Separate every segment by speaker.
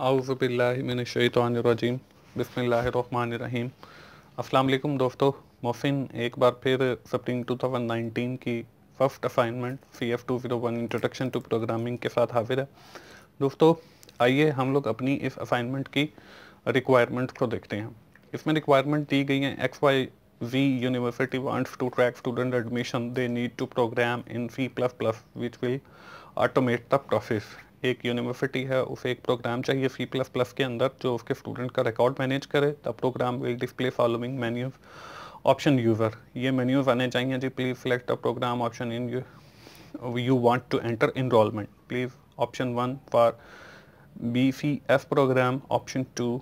Speaker 1: आउज़बिल्लिमिनशैतवानरजीम बिस्मिल्लाहिर्रहमानिर्रहीम अस्सलाम वालेकुम दोस्तों। मोहसिन एक बार फिर स्प्रिंग 2019 की first assignment C F two zero one introduction to programming के साथ हाजिर है। दोस्तों, आइए हम लोग अपनी इस असाइनमेंट की रिक्वायरमेंट्स को देखते हैं। इसमें रिक्वायरमेंट दी गई हैं X Y V university wants to track student admission they need to program in C plus plus which will automate the process एक यूनिवर्सिटी है उसे एक प्रोग्राम चाहिए सी प्लस प्लस के अंदर जो उसके स्टूडेंट का रिकॉर्ड मैनेज करे। The program will display following menus option user ये मेन्यूज आने चाहिए जी please select a program option in you you want to enter enrolment please option one for B C program option two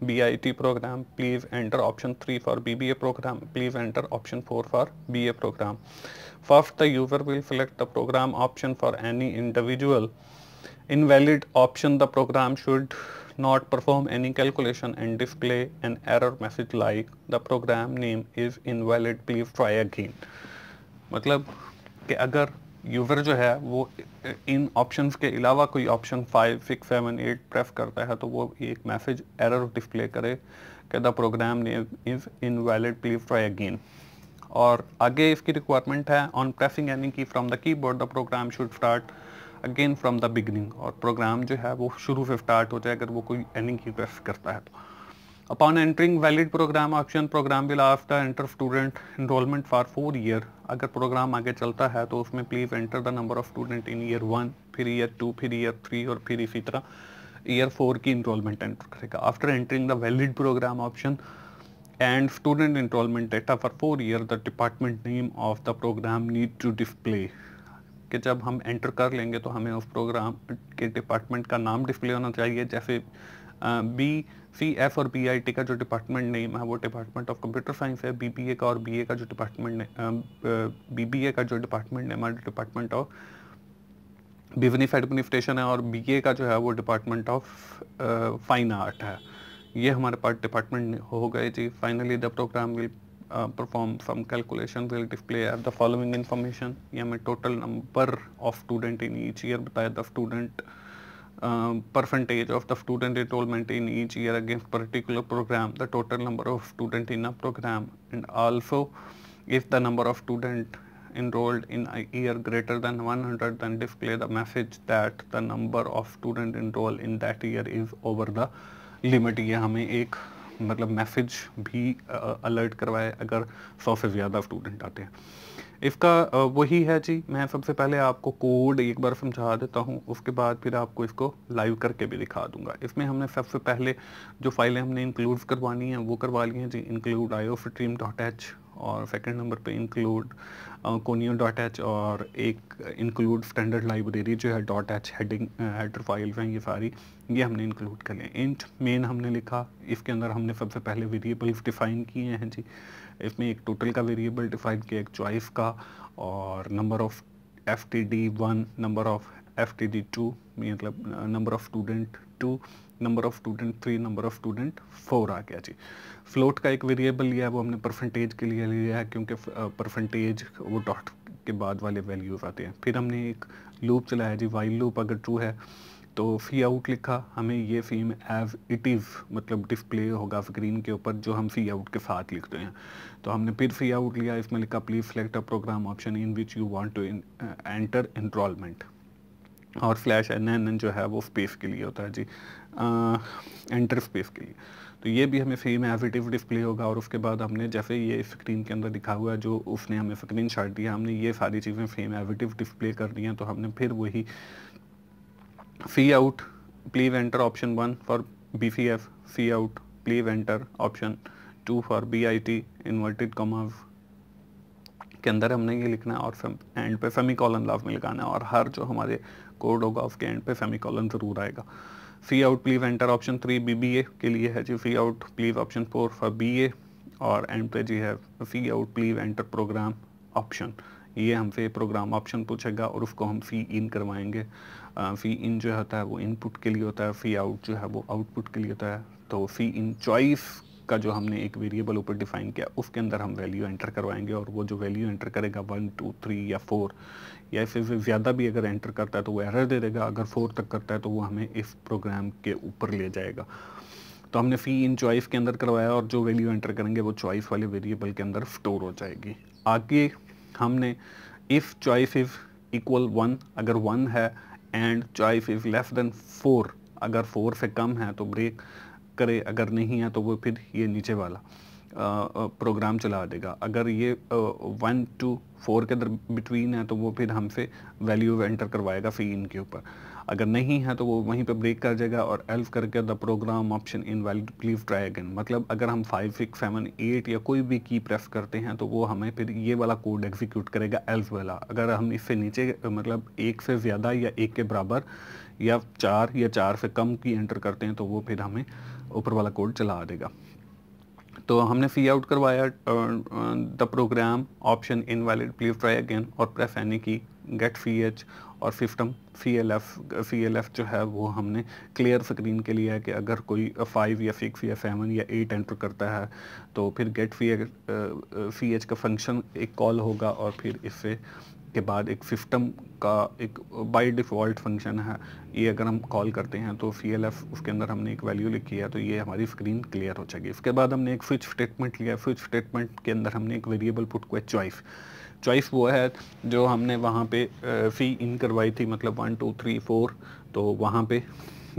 Speaker 1: BIT program, please enter option 3 for BBA program, please enter option 4 for BA program First, the user will select the program option for any individual. Invalid option, the program should not perform any calculation and display an error message like, the program name is invalid, please try again. मतलब कि अगर user जो है, वो इन options के अलावा कोई option five six seven eight press करता है तो वो एक मैसेज एरर डिस्प्ले करे कि the program name is invalid please try again और आगे इसकी रिक्वायरमेंट है ऑन प्रेसिंग यानी कि from the keyboard the program should start again from the beginning और प्रोग्राम जो है वो शुरू से स्टार्ट हो जाए अगर वो कोई एनिंग की करता है तो। Upon entering valid program option program will after enter student enrolment for four year अगर प्रोग्राम आगे चलता है तो उसमें please enter the number of student in year one फिर ईयर टू फिर ईयर थ्री और फिर इसी तरह ईयर फोर की इनरोलमेंट एंटर करेगा। After entering the valid program option and student enrolment data for four year the department name of the program need to display कि जब हम एंटर कर लेंगे तो हमें उस प्रोग्राम के डिपार्टमेंट का नाम डिस्प्ले होना चाहिए, जैसे बी सी एफ़ और बी आई टी का जो डिपार्टमेंट नेम है, वो डिपार्टमेंट ऑफ़ कंप्यूटर साइंस है। बी बी ए का और बी ए का जो डिपार्टमेंट बी बी ए का जो डिपार्टमेंट नेम है डिपार्टमेंट ऑफ़ बिज़नेस एडमिनिस्ट्रेशन है और बी ए का जो है, वो डिपार्टमेंट ऑफ़ फाइन आर्ट है। ये हमारे पास डिपार्टमेंट हो गए जी। Finally the program will perform some calculation will display at the following information ये हमें total number of student in each year बताया the student um, percentage of the student enrollment in each year against particular program, the total number of student in a program and also if the number of student enrolled in a year greater than 100 then display the message that the number of student enrolled in that year is over the limit ये हमें एक मतलब message भी alert करवाए अगर सौ से ज़्यादा स्टूडेंट आते हैं। इसका वही है जी, मैं सबसे पहले आपको कोड एक बार समझा देता हूँ, उसके बाद फिर आपको इसको लाइव करके भी दिखा दूँगा। इसमें हमने सबसे पहले जो फाइलें हमने इंक्लूड करवानी हैं, वो करवा ली हैं जी include I O stream dot H और सेकेंड नंबर पे इंक्लूड कोनियो डॉट एच और एक इंक्लूड स्टैंडर्ड लाइब्रेरी जो है. Dot H heading header files हैं, ये सारी, ये हमने इंक्लूड कर लिया। इंट मेन हमने लिखा, इसके अंदर हमने सबसे पहले वेरिएबल्स डिफाइन किए हैं जी। इसमें एक टोटल का वेरिएबल डिफाइन किया, एक चॉइस का, और number of F T D one number of F T D two मतलब number of student two number of student three number of student four आ गया जी। फ्लोट का एक वेरिएबल लिया है, वो हमने परसेंटेज के लिए लिया है, क्योंकि परसेंटेज वो डॉट के बाद वाले वैल्यूज़ आते हैं। फिर हमने एक लूप चलाया जी वाइल लूप अगर ट्रू है तो फ़ी आउट लिखा, हमें ये फ़ी में एज इट इज़ मतलब डिस्प्ले होगा स्क्रीन के ऊपर, जो हम फ़ी आउट के साथ लिखते हैं। तो हमने फिर फ़ी आउट लिया, इसमें लिखा please select a program option in which you want to enter enrolment और फ्लैश एन एन एन जो है वो स्पेस के लिए होता है जी। एंटर स्पेस के लिए। तो ये भी हमें फ़ी में एविटिव डिस्प्ले होगा और उसके बाद हमने जैसे ये स्क्रीन के अंदर दिखा हुआ है जो उसने हमें स्क्रीन शॉट दिया, हमने ये सारी चीज़ें फेम एविटिव डिस्प्ले कर दी हैं तो हमने फिर वही फ़ी out please enter option one for B C F C out please enter option two for B I T inverted commas के अंदर हमने ये लिखना है और एंड पे फेमी कॉलन लाभ में लगाना है और हर जो हमारे कोड होगा, उसके एंड पे सेमी कॉलन ज़रूर आएगा। C out please enter option three B B A के लिए है जी। C out please option four for B A और एंड पे जी है C out please enter program option ये हमसे प्रोग्राम ऑप्शन पूछेगा और उसको हम फ़ी इन करवाएँगे। फ़ी इन जो होता है वो इनपुट के लिए होता है फ़ी आउट जो है वो आउटपुट के लिए होता है। तो फ़ी इन चॉइस का जो हमने एक वेरिएबल ऊपर डिफाइन किया, उसके अंदर हम वैल्यू एंटर करवाएँगे और वो जो वैल्यू एंटर करेगा वन टू थ्री या फोर या फिर ज़्यादा भी अगर एंटर करता है तो वो एरर दे देगा, अगर फोर तक करता है तो वो हमें इस प्रोग्राम के ऊपर ले जाएगा। तो हमने फ़ी इन चॉइस के अंदर करवाया और जो वैल्यू एंटर करेंगे वो चॉइस वाले वेरिएबल के अंदर स्टोर हो जाएगी। आगे हमने if choice is equal one अगर वन है and choice is less than four अगर फोर से कम है तो ब्रेक करे, अगर नहीं है तो वो फिर ये नीचे वाला प्रोग्राम चला देगा। अगर ये वन टू फोर के बिटवीन है तो वो फिर हमसे वैल्यू एंटर करवाएगा फ़ी इन के ऊपर। अगर नहीं है तो वो वहीं पे ब्रेक कर जाएगा और एल्फ करके the program option invalid please try again मतलब अगर हम फाइव सिक्स सेवन एट या कोई भी की प्रेस करते हैं तो वो हमें फिर ये वाला कोड एग्जीक्यूट करेगा एल्फ वाला। अगर हम इससे नीचे मतलब एक से ज़्यादा या एक के बराबर या चार या चार से कम की एंटर करते हैं तो वो फिर हमें ऊपर वाला कोड चला देगा। तो हमने फ़ी आउट करवाया the program option invalid please try again और प्रेस एनी की गेट फ़ी एच और फिफ्टम C L F C L F जो है वो हमने क्लियर स्क्रीन के लिए है कि अगर कोई फाइव या सिक्स या सेवन या एट एंटर करता है तो फिर गेट फ़ी सी एच का फ़ंक्शन एक कॉल होगा और फिर इससे के बाद एक सिस्टम का एक बाई डिफ़ॉल्ट फ़ंक्शन है। ये अगर हम कॉल करते हैं तो सी एल एफ़ उसके अंदर हमने एक वैल्यू लिखी है तो ये हमारी स्क्रीन क्लियर हो जाएगी। इसके बाद हमने एक स्विच स्टेटमेंट लिया स्विच स्टेटमेंट के अंदर हमने एक वेरिएबल पुट को चॉइस चॉइस वो है जो हमने वहाँ पे फ़ी इन करवाई थी मतलब वन टू थ्री फोर तो वहाँ पे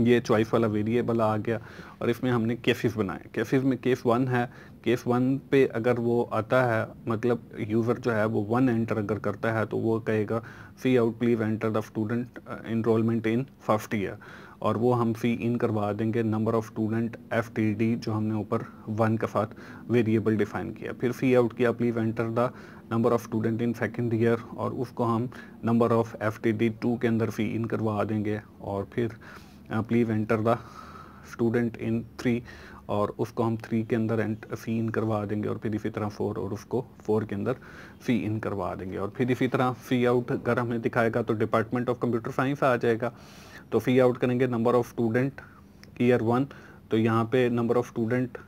Speaker 1: ये चॉइस वाला वेरिएबल आ गया और इसमें हमने केसेस बनाए केसेस में केस वन है। केस वन पे अगर वो आता है मतलब यूज़र जो है वो वन एंटर अगर करता है तो वो कहेगा फ़ी out please enter the student enrolment in first year और वो हम फ़ी इन करवा देंगे number of student F T D जो हमने ऊपर वन के साथ वेरिएबल डिफाइन किया। फिर फ़ी आउट किया please enter the number of student in second year और उसको हम number of F T D two के अंदर फ़ी इन करवा देंगे। और फिर please enter the student in three और उसको हम थ्री के अंदर एंट फ़ी इन करवा देंगे और फिर इसी तरह फोर और उसको फोर के अंदर फ़ी इन करवा देंगे। और फिर इसी तरह फ़ी आउट अगर हमें दिखाएगा तो डिपार्टमेंट ऑफ़ कंप्यूटर साइंस आ जाएगा। तो फ़ी आउट करेंगे number of student year one तो यहाँ पे number of student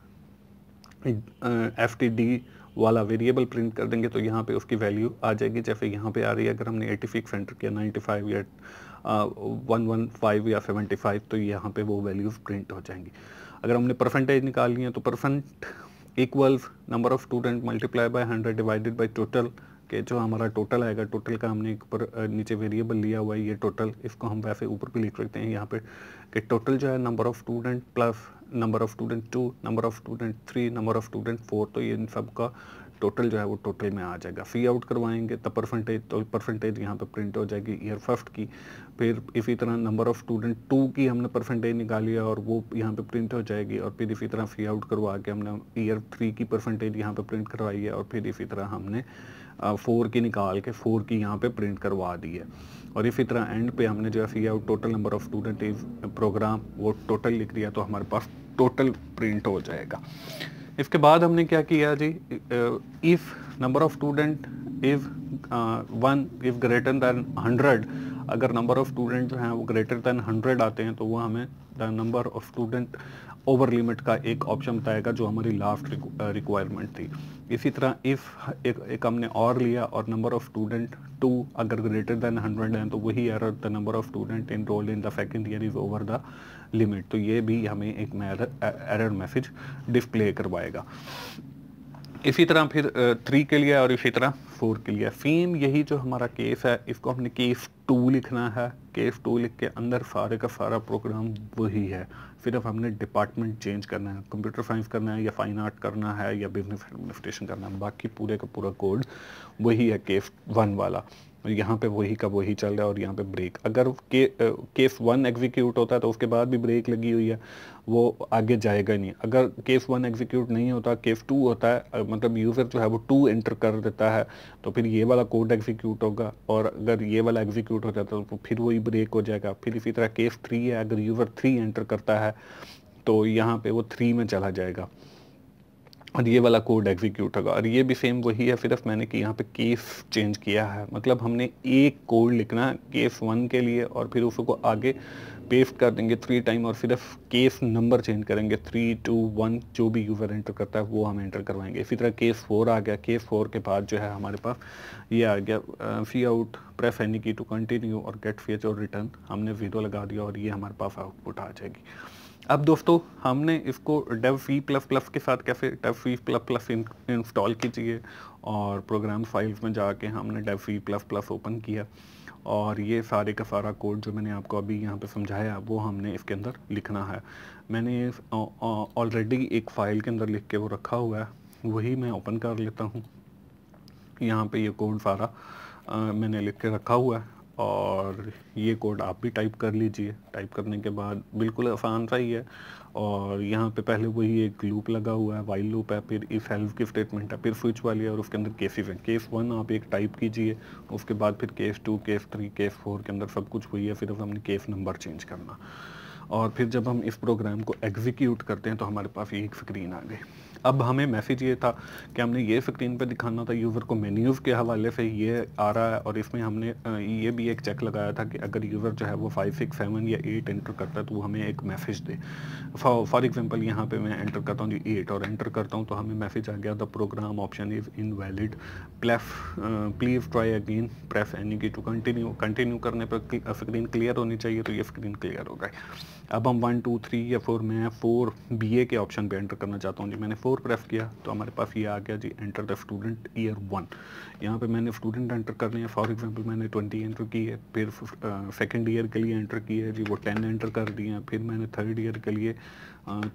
Speaker 1: F T D वाला वेरिएबल प्रिंट कर देंगे तो यहाँ पे उसकी वैल्यू आ जाएगी। जैसे यहाँ पे आ रही है, अगर हमने एटी सिक्स एंटर किया नाइन्टी फाइव या वन वन फाइव या सेवेंटी फाइव तो यहाँ पे वो वैल्यूज़ प्रिंट हो जाएँगी। अगर हमने परसेंटेज निकालनी है तो percent equals number of student multiply by hundred divided by total के जो हमारा टोटल आएगा टोटल का हमने एक पर नीचे वेरिएबल लिया हुआ है, ये टोटल इसको हम वैसे ऊपर भी लिख सकते हैं यहाँ पे कि टोटल जो है number of student plus number of student two number of student three number of student four तो ये इन सब का टोटल जो है वो टोटल में आ जाएगा। फ़ी आउट करवाएँगे तो परसेंटेज तो परसेंटेज यहाँ पे प्रिंट हो जाएगी। ईयर फ़र्स्ट की, फिर इसी तरह नंबर ऑफ़ स्टूडेंट टू की हमने परसेंटेज निकाली है और वो यहाँ पे प्रिंट हो जाएगी और फिर इसी तरह फ़ी आउट करवा के हमने ईयर थ्री की परसेंटेज यहाँ पे प्रिंट करवाई है और फिर इसी तरह हमने फोर की निकाल के फोर की यहाँ पे प्रिंट करवा दी है। और इसी तरह एंड पे हमने जो है फ़ी out total number of student program वो टोटल लिख दिया तो हमारे पास टोटल प्रिंट हो जाएगा। इसके बाद हमने क्या किया जी? If number of student if one if greater than hundred अगर नंबर ऑफ़ स्टूडेंट जो हैं वो ग्रेटर दैन हंड्रेड आते हैं तो वो हमें the number of student over limit का एक ऑप्शन बताएगा जो हमारी लास्ट रिक्वायरमेंट थी। इसी तरह इफ़ एक, एक हमने और लिया और नंबर ऑफ़ स्टूडेंट टू अगर ग्रेटर दैन हंड्रेड हैं तो वही error the number of student enrolled in the second year is over the limit तो ये भी हमें एक एरर मैसेज डिस्प्ले करवाएगा। इसी तरह फिर थ्री के लिए और इसी तरह फोर के लिए। सेम यही जो हमारा केस है, इसको हमने केस टू लिखना है। केस टू लिख के अंदर सारे का सारा प्रोग्राम वही है। सिर्फ़ हमने डिपार्टमेंट चेंज करना है कंप्यूटर साइंस करना है या फाइन आर्ट करना है या बिज़नेस एडमिनिस्ट्रेशन करना है। बाकी पूरे का पूरा कोड वही है केस वन वाला। यहाँ पे वही का वही चल रहा है और यहाँ पे ब्रेक अगर के, केस वन एग्जीक्यूट होता है तो उसके बाद भी ब्रेक लगी हुई है वो आगे जाएगा नहीं। अगर केस वन एग्जीक्यूट नहीं होता केस टू होता है मतलब यूज़र जो है वो टू एंटर कर देता है तो फिर ये वाला कोड एग्जीक्यूट होगा और अगर ये वाला एग्जीक्यूट हो जाता है तो फिर वही ब्रेक हो जाएगा। फिर इसी तरह केस थ्री है अगर यूज़र थ्री एंटर करता है तो यहाँ पर वो थ्री में चला जाएगा। और ये वाला कोड एग्जीक्यूट होगा। और ये भी सेम वही है सिर्फ़ मैंने कि यहाँ पे केस चेंज किया है। मतलब हमने एक कोड लिखना केस वन के लिए और फिर उसको आगे पेस्ट कर देंगे थ्री टाइम और सिर्फ़ केस नंबर चेंज करेंगे। थ्री टू वन जो भी यूज़र एंटर करता है, वो हम एंटर करवाएँगे। इसी तरह केस फोर आ गया। केस फोर के बाद जो है हमारे पास ये आ गया फ़ी out press any key to continue और गेट फीच और रिटर्न हमने वीडियो लगा दिया और ये हमारे पास आउटपुट आ जाएगी। अब दोस्तों, हमने इसको डेव वी प्लस प्लस के साथ कैसे Dev V plus plus install कीजिए और प्रोग्राम फाइल्स में जाके हमने Dev V plus plus open किया। और ये सारे का सारा कोड जो मैंने आपको अभी यहाँ पे समझाया, वो हमने इसके अंदर लिखना है। मैंने ऑलरेडी एक फ़ाइल के अंदर लिख के वो रखा हुआ है, वही मैं ओपन कर लेता हूँ। यहाँ पे ये कोड सारा मैंने लिख के रखा हुआ है। और ये कोड आप भी टाइप कर लीजिए। टाइप करने के बाद बिल्कुल आसान सा ही है। और यहाँ पे पहले वही एक लूप लगा हुआ है वाइल लूप है, फिर इफ़ हेल्प की स्टेटमेंट है, फिर स्विच वाली है और उसके अंदर केसेस हैं। केस वन आप एक टाइप कीजिए, उसके बाद फिर case two case three case four के अंदर सब कुछ वही है, फिर हमने केस नंबर चेंज करना। और फिर जब हम इस प्रोग्राम को एग्जीक्यूट करते हैं तो हमारे पास एक स्क्रीन आ गई। अब हमें मैसेज ये था कि हमने ये स्क्रीन पे दिखाना था यूज़र को मेन्यूज़ के हवाले से ये आ रहा है और इसमें हमने ये भी एक चेक लगाया था कि अगर यूज़र जो है वो फाइव सिक्स सेवन या एट एंटर करता है तो वो हमें एक मैसेज दे। फॉर एग्जांपल यहाँ पे मैं एंटर करता हूँ जी एट और एंटर करता हूँ तो हमें मैसेज आ गया the program option is invalid place please try again press any key to continue continue करने पर स्क्रीन क्लियर होनी चाहिए तो ये स्क्रीन क्लियर हो गई अब हम वन टू थ्री या फोर मैं फोर बी के ऑप्शन पे एंटर करना चाहता हूँ। जी, मैंने फोर प्रेस किया तो हमारे पास ये आ गया। जी enter the student year one यहाँ पे मैंने स्टूडेंट एंटर कर लिया फॉर एग्जांपल मैंने ट्वेंटी एंटर की है, फिर सेकंड ईयर के लिए एंटर की है। जी, वो टेन एंटर कर दिए हैं, फिर मैंने थर्ड ईयर के लिए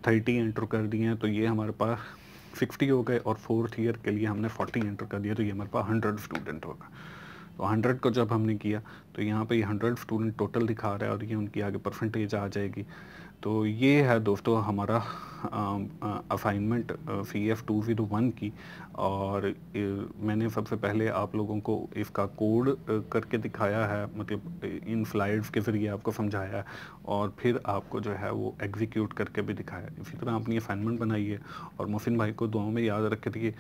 Speaker 1: थर्टी एंटर कर दिए हैं। तो ये हमारे पास सिक्सटी हो गए और फोर्थ ईयर के लिए हमने फोर्टी एंटर कर दिया। तो ये हमारे पास हंड्रेड स्टूडेंट होगा। तो हंड्रेड को जब हमने किया तो यहाँ पर ये हंड्रेड स्टूडेंट टोटल दिखा रहा है और ये उनकी आगे परसेंटेज आ जाएगी। तो ये है दोस्तों हमारा assignment C F two zero one की। और मैंने सबसे पहले आप लोगों को इसका कोड करके दिखाया है मतलब इन स्लाइड्स के ज़रिए आपको समझाया और फिर आपको जो है वो एग्जीक्यूट करके भी दिखाया इसी तरह अपनी असाइनमेंट बनाइए और मोहसिन भाई को दुआओं में याद रख रखिए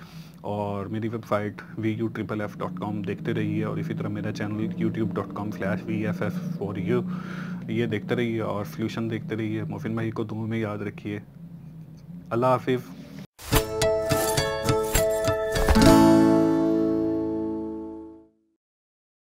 Speaker 1: और मेरी website V U triple F dot com देखते रहिए और इसी तरह मेरा channel YouTube dot com slash V F F for you ये देखते रहिए और सोल्यूशन देखते रहिए। मोफिन भाई को दुआ में याद रखिए। अल्लाह हाफिज़।